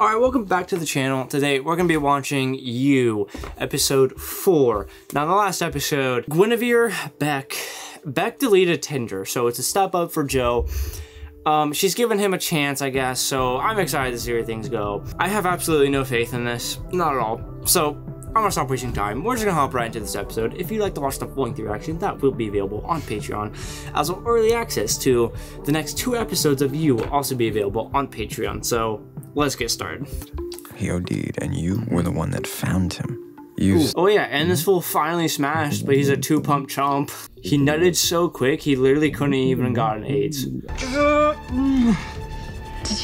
Alright, welcome back to the channel. Today we're going to be watching You, episode 4. Now in the last episode, Guinevere, Beck, Beck deleted Tinder, so it's a step up for Joe. Um, she's given him a chance, I guess, so I'm excited to see where things go. I have absolutely no faith in this, not at all. So I'm gonna stop wasting time. We're just gonna hop right into this episode. If you'd like to watch the full length reaction, that will be available on Patreon, as well early access to the next two episodes of You will also be available on Patreon. So let's get started. He OD'd, and you were the one that found him. You Oh yeah, and this fool finally smashed, but he's a two pump chump. He nutted so quick, he literally couldn't even got an AIDS. Did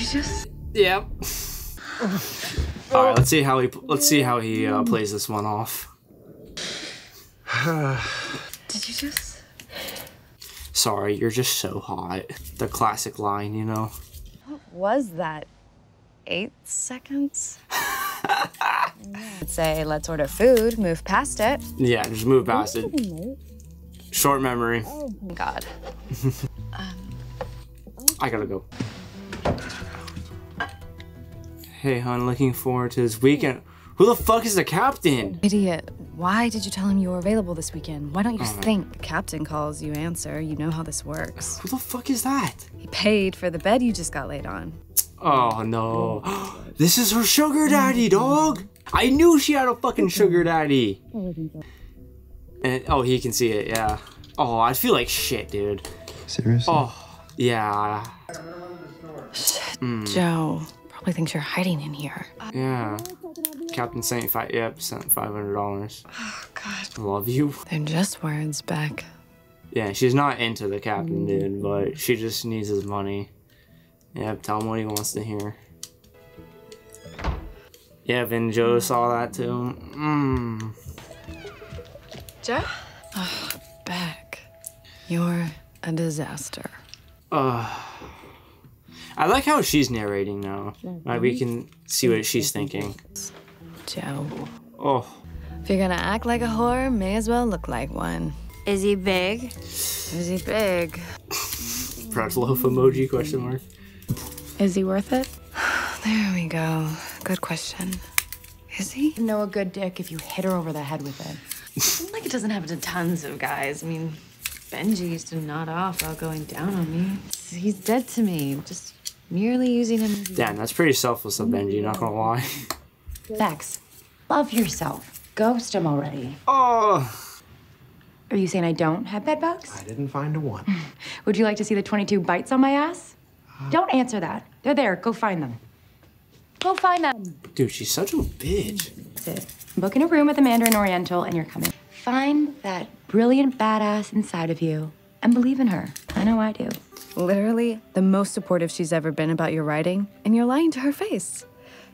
you just? Yep. All right, let's see how he let's see how he uh, plays this one off. Did you just? Sorry, you're just so hot. The classic line, you know. What was that eight seconds? I'd say let's order food, move past it. Yeah, just move past it. Short memory. Oh God. I gotta go. Hey, hon, looking forward to this weekend. Who the fuck is the captain? Idiot. Why did you tell him you were available this weekend? Why don't you just think? Captain calls, you answer. You know how this works. Who the fuck is that? He paid for the bed you just got laid on. Oh no. this is her sugar daddy, dog. I knew she had a fucking sugar daddy. And oh, he can see it, yeah. Oh, I feel like shit, dude. seriously? Oh, yeah. Hmm. Joe probably thinks you're hiding in here. Yeah. Captain Saint five yep, sent five hundred dollars. Oh, God. Love you. They're just words, Beck. Yeah, she's not into the captain dude, but she just needs his money. Yep, tell him what he wants to hear. Yeah, Vin Joe saw that too. Mmm. Joe? Oh, Beck. You're a disaster. I like how she's narrating now. Mm-hmm. Like we can see what she's thinking. Joe. Oh, If you're gonna act like a whore, may as well look like one. Is he big? Is he big? pretzel loaf emoji question mark. Is he worth it? There we go. Good question. Is he? know a good dick if you hit her over the head with it. like it doesn't happen to tons of guys. I mean, Benji used to nod off while going down on me. He's dead to me. Just merely using him. Damn, that's pretty selfless of Benji, not gonna lie. Bex, love yourself. Ghost him already. Oh, Are you saying I don't have bed bugs? I didn't find a one. Would you like to see the 22 bites on my ass? Don't answer that. They're there. Go find them. Go find them. dude, she's such a bitch. That's it. I'm booking a room at the Mandarin Oriental and you're coming. Find that brilliant badass inside of you and believe in her. I know I do. Literally the most supportive she's ever been about your writing, and you're lying to her face.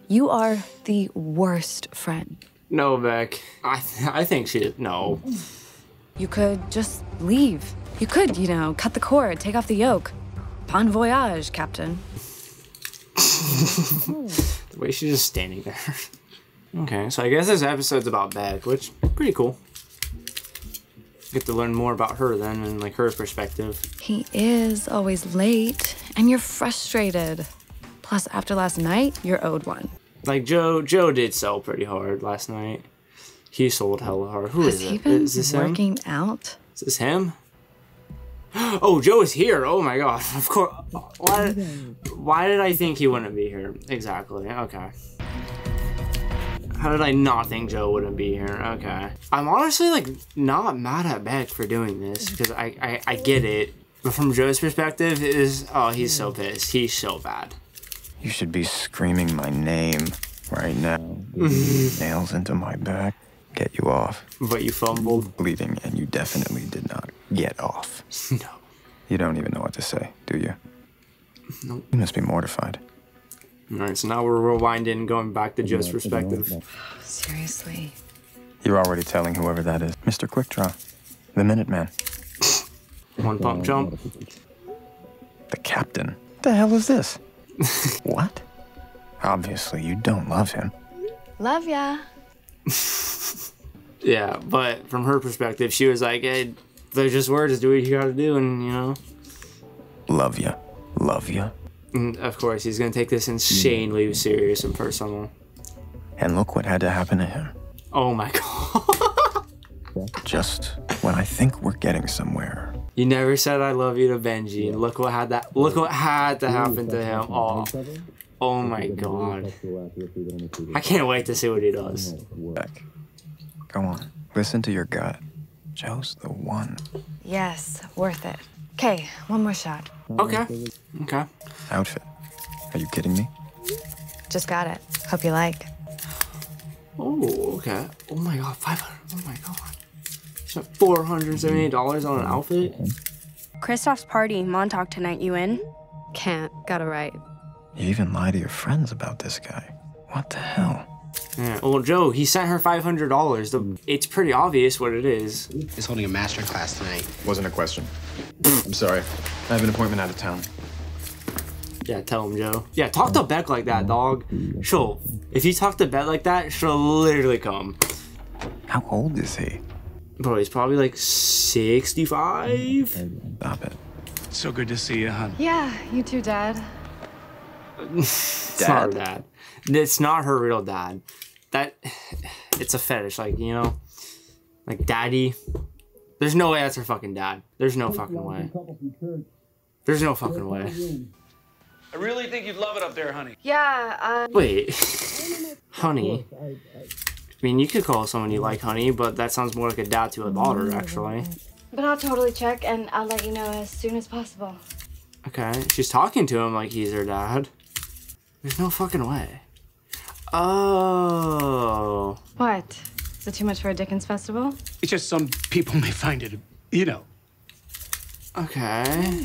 You are the worst friend. No, Beck. I th- I think she no. You could just leave. You could, you know, cut the cord, take off the yoke. Bon voyage, Captain. The way she's just standing there. okay, so I guess this episode's about Beck, which pretty cool. Get to learn more about her then and like her perspective. He is always late, and you're frustrated. Plus, after last night, you're owed one. Like Joe, Joe did sell pretty hard last night. He sold hella hard. Who Has is he it? been Is this him? working out? Is this him? Oh, Joe is here. Oh my god. Of course. Why, why did I think he wouldn't be here? Exactly. Okay. How did I not think Joe wouldn't be here? Okay. I'm honestly like not mad at Beck for doing this because I, I I get it. But from Joe's perspective, it is oh he's so pissed. He's so bad. You should be screaming my name right now. Nails into my back. Get you off. But you fumbled. Bleeding, and you definitely did not get off. No. You don't even know what to say, do you? Nope. You must be mortified. All right. So now we're rewinding, going back to Joe's perspective. Seriously. You're already telling whoever that is. Mr. Quickdraw. The Minuteman. One pump jump. The captain. What the hell is this? what? Obviously, you don't love him. Love ya. Yeah, but from her perspective, she was like, hey, they're just words. Do what you gotta do, and you know. Love you. Love you. And of course, he's gonna take this insanely serious and personal. And look what had to happen to him. Oh my god. Just when I think we're getting somewhere. You never said I love you to Benji, and look what had that. Look what had to happen to him. Oh, oh my god. I can't wait to see what he does. Beck, go on. Listen to your gut. Joe's the one. Yes, worth it. Okay, one more shot. Okay. Okay. Outfit. Are you kidding me? Just got it. Hope you like. Oh, okay. Oh my god, 500. Oh my god. Spent $478 on an outfit? Kristoff's party, Montauk tonight. You in? Can't. Gotta write. You even lie to your friends about this guy. What the hell? Yeah. Well, Joe, he sent her $500. The, it's pretty obvious what it is. He's holding a master class tonight. Wasn't a question. I'm sorry. I have an appointment out of town. Yeah, tell him, Joe. Yeah, talk to Beck like that, dog. She'll. If you talk to Beck like that, she'll literally come. How old is he? Bro, he's probably like 65? Stop it. So good to see you, hon. Yeah, you too, Dad. It's not her dad. It's not her real dad. That. It's a fetish, like, you know? Like, daddy. There's no way that's her fucking dad. There's no fucking way. There's no fucking way. I really think you'd love it up there, honey. Yeah, uh, Wait. honey. I mean, you could call someone you like honey, but that sounds more like a dad to a daughter, actually. But I'll totally check and I'll let you know as soon as possible. Okay, she's talking to him like he's her dad. There's no fucking way. Oh. what? Is it too much for a Dickens festival? It's just some people may find it, you know. Okay.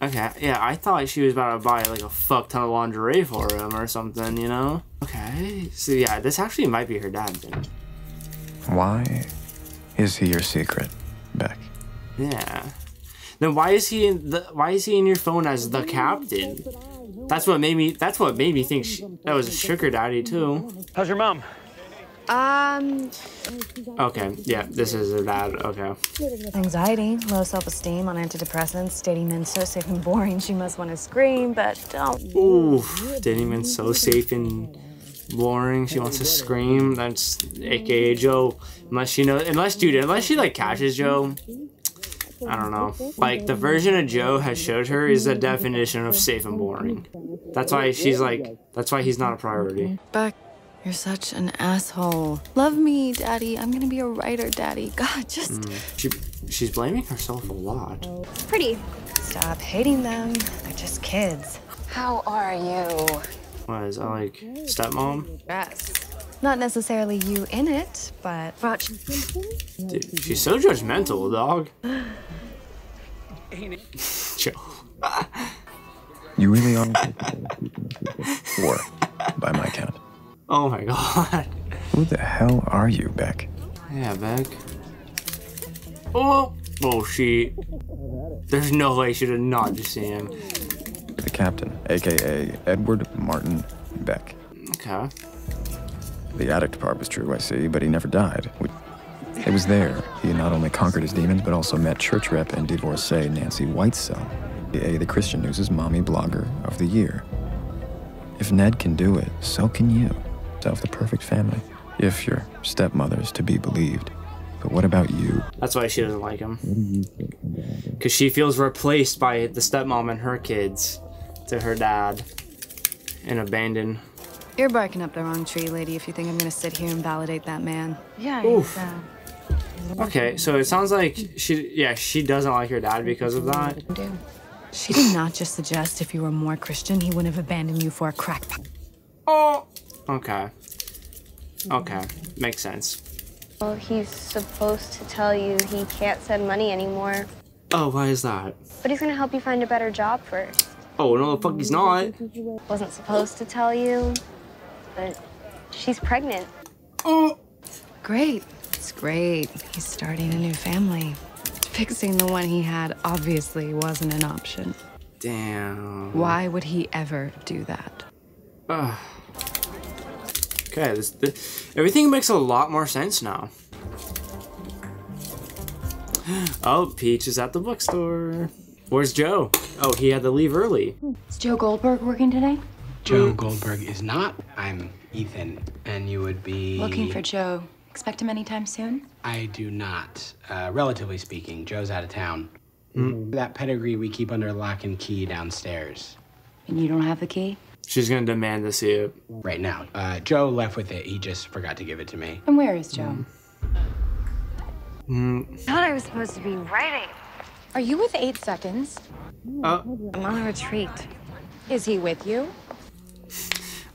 Okay, yeah, I thought she was about to buy like a fuck ton of lingerie for him or something, you know? Okay, so yeah, this actually might be her dad then. Why is he your secret, Beck? Yeah. Then why is he in the why is he in your phone as the captain? That's what made me that's what made me think she, that was a sugar daddy too. How's your mom? Um, Okay, yeah, this is a bad. Okay. anxiety, low self-esteem on antidepressants, dating men so safe and boring she must want to scream, but don't. Oof, dating been so safe and boring. She wants to scream. That's AKA Joe. Unless she knows, unless dude, unless she like catches Joe. I don't know. Like the version of Joe has showed her is the definition of safe and boring. That's why she's like. That's why he's not a priority. Beck, you're such an asshole. Love me, Daddy. I'm gonna be a writer, Daddy. God, just. Mm. She she's blaming herself a lot. Pretty. Stop hating them. They're just kids. How are you? What is that like stepmom? Yes. Not necessarily you in it, but Dude, she's so judgmental, dog. Ain't it? Joe. You really are. Four, by my count. Oh my god. Who the hell are you, Beck? Yeah, Beck. Oh, oh bullshit. There's no way she did not just see him. The captain, aka Edward Martin Beck. Okay. The addict part was true, I see, but he never died. It was there. He not only conquered his demons, but also met church rep and divorcee Nancy Whitesell, aka the Christian News' mommy blogger of the year. If Ned can do it, so can you. Self the perfect family. If your stepmother's to be believed. But what about you? That's why she doesn't like him. Because she feels replaced by the stepmom and her kids to her dad and abandoned. You're barking up the wrong tree, lady, if you think I'm gonna sit here and validate that man. Yeah, Oof. uh, Okay, so it sounds like she, yeah, she doesn't like her dad because of that. She did not just suggest if you were more Christian, he wouldn't have abandoned you for a crackpot. Oh. Okay. Okay, makes sense. Well, he's supposed to tell you he can't send money anymore, Oh, why is that? but he's gonna help you find a better job first. Oh, no, the fuck he's not. Wasn't supposed to tell you, but she's pregnant. Oh. Great. It's great. He's starting a new family. Fixing the one he had obviously wasn't an option. Damn. Why would he ever do that? Okay, this, this, everything makes a lot more sense now. Oh, Peach is at the bookstore. Where's Joe? Oh, he had to leave early. Is Joe Goldberg working today? Joe Goldberg is not. I'm Ethan, and you would be. Looking for Joe. Expect him anytime soon? I do not. Uh, relatively speaking, Joe's out of town. That pedigree we keep under lock and key downstairs And you don't have the key? She's gonna demand to see it. right now. Uh, Joe left with it. He just forgot to give it to me. And where is Joe? i thought I was supposed to be writing. Are you with eight seconds? Uh, I'm on a retreat. Is he with you?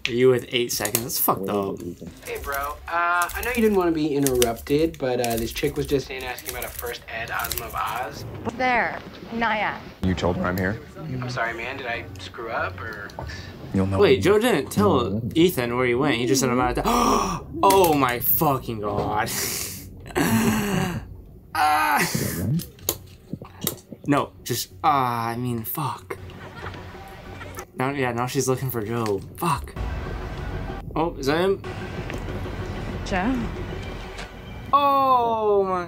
Are you with eight seconds? That's fucked up. Hey, bro. Uh, I know you didn't want to be interrupted, but uh, this chick was just in asking about a first ed Ozma of Oz. There, Naya. You told her I'm here? I'm sorry, man. Did I screw up or? You'll know. Wait, Joe didn't tell Ethan where he went. He just said about it. Oh my fucking god. Ah. no, just ah. I mean, fuck. Now, yeah, now she's looking for Joe. Fuck. Oh, is that him? Joe. Oh my.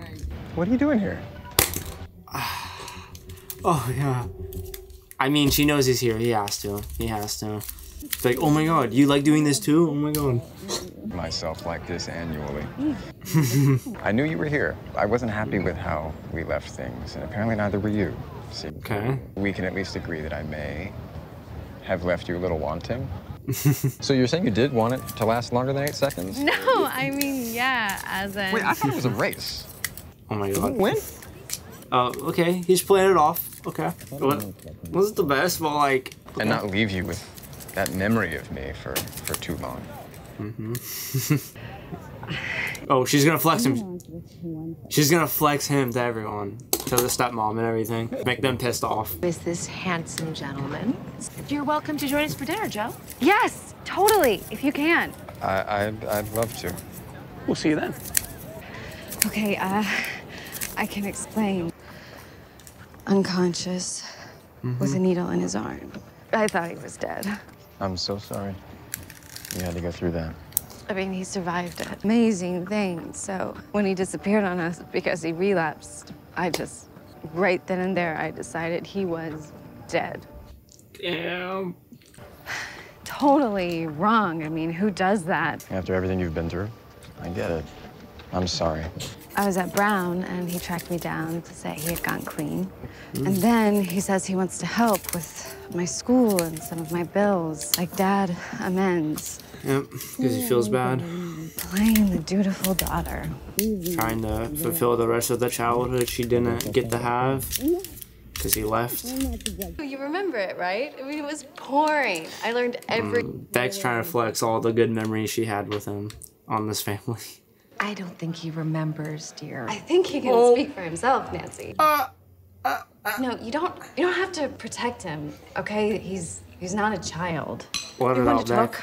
What are you doing here? Oh yeah. I mean, she knows he's here. He has to. He has to. It's like, oh my god, you like doing this too? Oh my god. Myself like this annually. I knew you were here. I wasn't happy with how we left things, and apparently neither were you. See, Okay. we can at least agree that I may have left you a little wanting. so you're saying you did want it to last longer than eight seconds? No, I mean, yeah, as in. Wait, I thought it was a race. Oh my god. When? Oh, uh, okay. He's playing it off. Okay. What? Wasn't the best, but like. And not leave you with that memory of me for, for too long. Mm-hmm. Oh, she's gonna flex him. Oh. She's gonna flex him to everyone, to the stepmom and everything, make them pissed off. is this handsome gentleman. You're welcome to join us for dinner, Joe. Yes, totally, if you can. I, I'd, I'd love to. We'll see you then. Okay, uh, I can explain. Unconscious, with a needle in his arm. I thought he was dead. I'm so sorry. You had to go through that. I mean, he survived it. Amazing thing. So when he disappeared on us because he relapsed, I just, right then and there, I decided he was dead. Damn. Totally wrong. I mean, who does that? After everything you've been through, I get it. I'm sorry. I was at Brown and he tracked me down to say he had gone clean. And then he says he wants to help with my school and some of my bills, like dad amends, Yep. Because he feels bad. playing the dutiful daughter. Trying to fulfill the rest of the childhood she didn't get to have. Because he left. You remember it, right? I mean, it was pouring. I learned every. Mm, Beck's trying to flex all the good memories she had with him on this family. I don't think he remembers, dear. I think he can oh. speak for himself, Nancy. Uh, uh, uh. no, you don't. You don't have to protect him, okay? He's he's not a child. Let it out, Beck.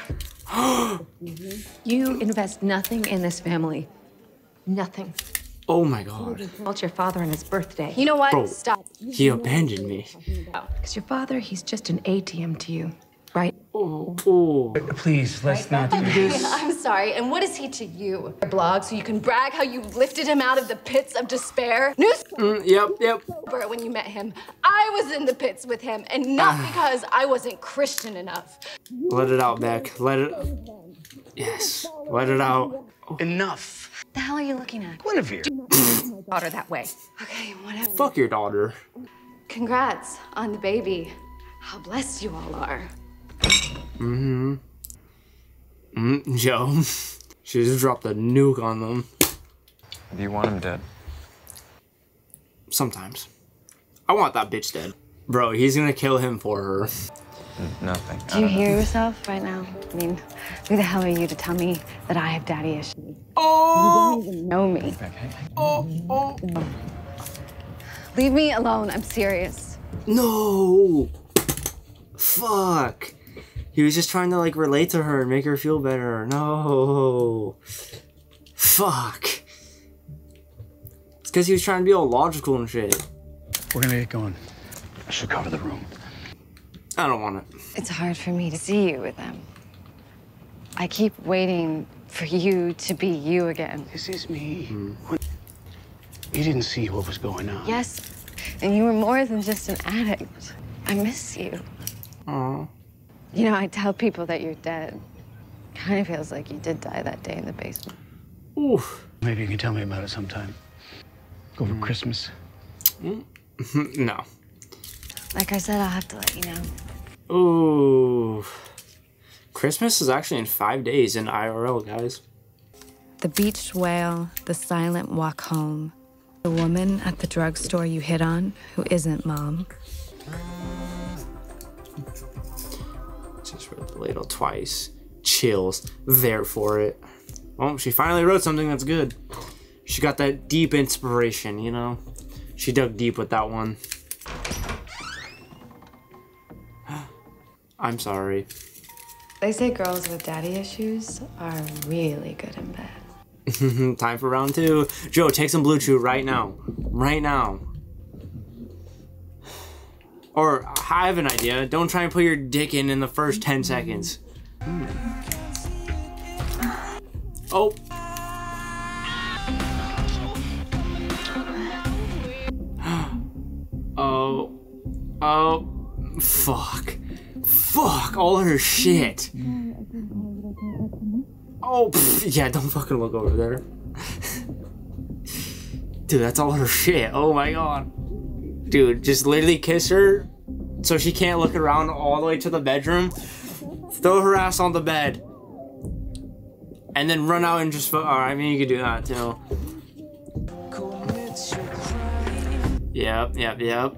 You invest nothing in this family. Nothing. Oh my god. Called your father on his birthday. You know what? Bro. Stop. He abandoned me. Because your father, he's just an ATM to you, right? Oh, oh. Please, let's not do this. I'm sorry. And what is he to you? A blog so you can brag how you lifted him out of the pits of despair? Newspaper Mm, yep, yep. when you met him. I was in the pits with him, and not because I wasn't Christian enough. Let it out, Beck. Let it. Yes. Let it out. Enough. The hell are you looking at? Guinevere. Daughter that way. Okay, whatever. Fuck your daughter. Congrats on the baby. How blessed you all are. Mm, hmm. Mm, Joe. she just dropped a nuke on them. Do you want him dead? Sometimes. I want that bitch dead. Bro, he's gonna kill him for her. Nothing. Do you hear yourself right now? I mean, who the hell are you to tell me that I have daddy issues? Oh! You don't even know me. Oh! Oh! Leave me alone. I'm serious. No! Fuck! He was just trying to like relate to her and make her feel better. No! Fuck! It's because he was trying to be all logical and shit. We're gonna get going. I should cover the room. I don't want it. It's hard for me to see you with them. I keep waiting for you to be you again. This is me. You didn't see what was going on. Yes, And you were more than just an addict. I miss you. Aw. You know, I tell people that you're dead. Kind of feels like you did die that day in the basement. Oof. Maybe you can tell me about it sometime. Over hmm. Christmas. Mm-hmm. no. Like I said, I'll have to let you know. Ooh. Christmas is actually in five days in IRL, guys. The beached whale, the silent walk home, the woman at the drugstore you hit on who isn't mom. Just read the ladle twice. Chills. There for it. Oh, she finally wrote something that's good. She got that deep inspiration, you know? She dug deep with that one. I'm sorry. They say girls with daddy issues are really good in bed. Time for round two. Joe, take some BlueChew right now. Right now. Or, I have an idea. Don't try and put your dick in in the first 10 seconds. Hmm. Oh. Oh. Oh. Fuck. Fuck. All her shit. Oh, pff, yeah, don't fucking look over there. Dude, that's all her shit. Oh my god. Dude, just literally kiss her so she can't look around all the way to the bedroom. Throw her ass on the bed. And then run out and just. Fu- oh, I mean, you could do that too. Yep, yep, yep.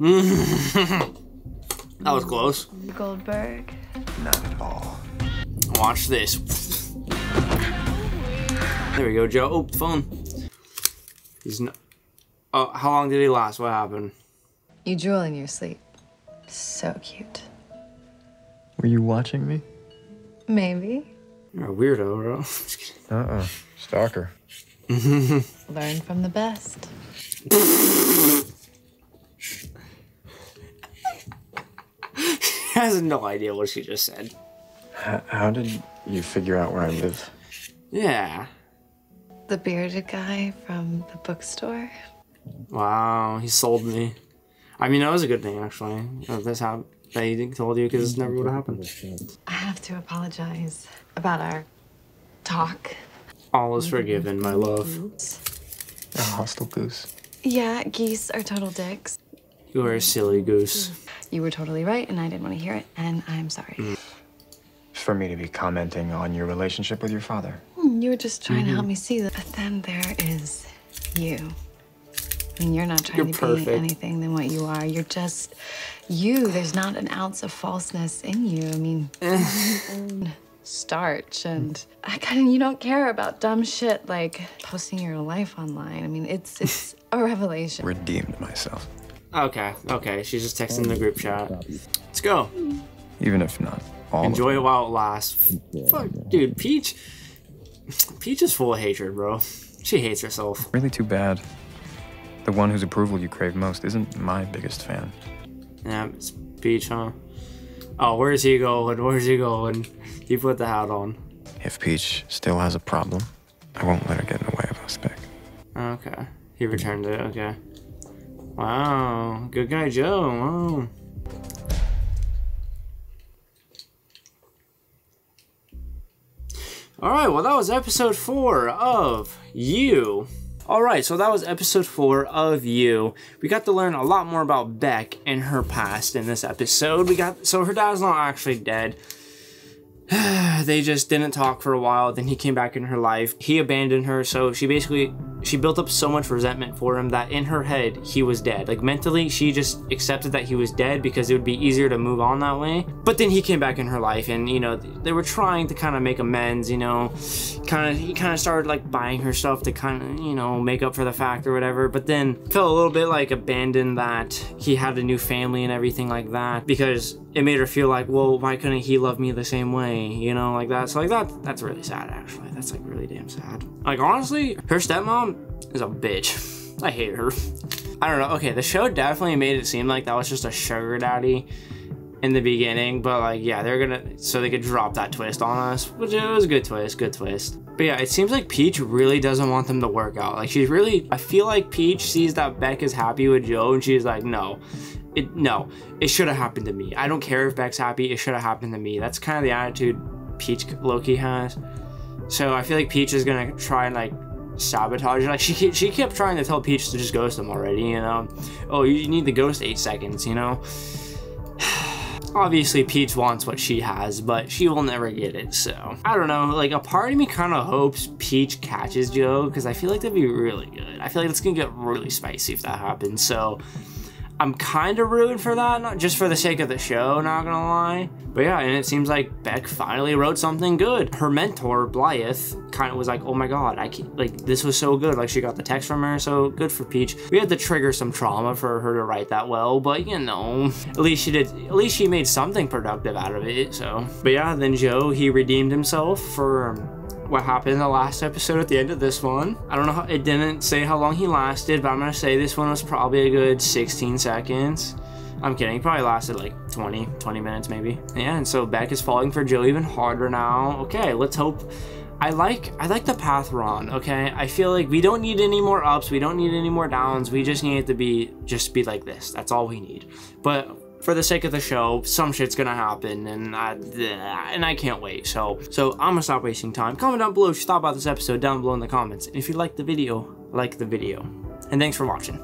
that was close. Goldberg. Not at all. Watch this. There we go, Joe. Oh, phone. He's not. Oh, how long did he last? What happened? You drool in your sleep. So cute. Were you watching me? Maybe. You're a weirdo, bro. Just kidding. Uh-uh. Stalker. Learn from the best. He has no idea what she just said. H- how did you figure out where I live? Yeah. The bearded guy from the bookstore. Wow, he sold me. I mean, that was a good thing, actually. Uh, that this happened. That he told you because it never would have happened. I have to apologize about our talk. All is forgiven, my love. A hostile goose. Yeah, geese are total dicks. You are a silly goose. You were totally right, and I didn't want to hear it, and I'm sorry. Mm. For me to be commenting on your relationship with your father. Hmm, You were just trying to help me see that. But then there is you. I mean, you're not trying You're to perfect. be anything than what you are. You're just you. There's not an ounce of falseness in you. I mean, starch, and I kind of you don't care about dumb shit like posting your life online. I mean, it's it's a revelation. Redeemed myself. Okay, okay. She's just texting the group chat. Let's go. Even if not all. Enjoy it while it lasts. Fuck, dude, Peach. Peach is full of hatred, bro. She hates herself. Really too bad. The one whose approval you crave most isn't my biggest fan. Yeah, it's Peach, huh? Oh, where's he going? Where's he going? He put the hat on. If Peach still has a problem, I won't let her get in the way of us, Beck. Okay. He returned it, okay. Wow. Good guy, Joe. Wow. Alright, well, that was episode four of You. Alright, so that was episode four of You. We got to learn a lot more about Beck and her past in this episode. We got so her dad's not actually dead. they just didn't talk for a while then he came back in her life he abandoned her so she basically she built up so much resentment for him that in her head he was dead like mentally she just accepted that he was dead because it would be easier to move on that way but then he came back in her life and you know they were trying to kind of make amends you know kind of he kind of started like buying her stuff to kind of you know make up for the fact or whatever but then felt a little bit like abandoned that he had a new family and everything like that because it made her feel like, well, why couldn't he love me the same way? You know, like that. So like that that's really sad actually. That's like really damn sad. Like honestly, her stepmom is a bitch. I hate her. I don't know. Okay, the show definitely made it seem like that was just a sugar daddy. in the beginning, but like yeah, they're gonna so they could drop that twist on us, which it was a good twist, good twist. But yeah, it seems like Peach really doesn't want them to work out. Like she's really, I feel like Peach sees that Beck is happy with Joe, and she's like, no, it no, it should have happened to me. I don't care if Beck's happy, it should have happened to me. That's kind of the attitude Peach Loki has. So I feel like Peach is gonna try and like sabotage. Like she she kept trying to tell Peach to just ghost him already. You know, oh you need the ghost eight seconds. You know. Obviously, Peach wants what she has, but she will never get it, so. I don't know, like, a part of me kind of hopes Peach catches Joe, because I feel like that'd be really good. I feel like it's gonna get really spicy if that happens, so. I'm kind of rooting for that, not just for the sake of the show, not gonna lie. But yeah, and it seems like Beck finally wrote something good. Her mentor, Blythe, kind of was like, oh my god, I can't, like, this was so good. Like, she got the text from her, so good for Peach. We had to trigger some trauma for her to write that well, but you know, at least she did, at least she made something productive out of it, so. But yeah, then Joe, he redeemed himself for what happened in the last episode at the end of this one. I don't know, how, it didn't say how long he lasted, but I'm gonna say this one was probably a good 16 seconds. I'm kidding, he probably lasted like 20, 20 minutes maybe. Yeah, and so Beck is falling for Joe even harder now. Okay, let's hope I like I like the path we're on, okay? I feel like we don't need any more ups, we don't need any more downs, we just need it to be just be like this. That's all we need. But for the sake of the show, some shit's gonna happen, and I and I can't wait. So so I'm gonna stop wasting time. Comment down below if you thought about this episode down below in the comments. And if you liked the video, like the video. And thanks for watching.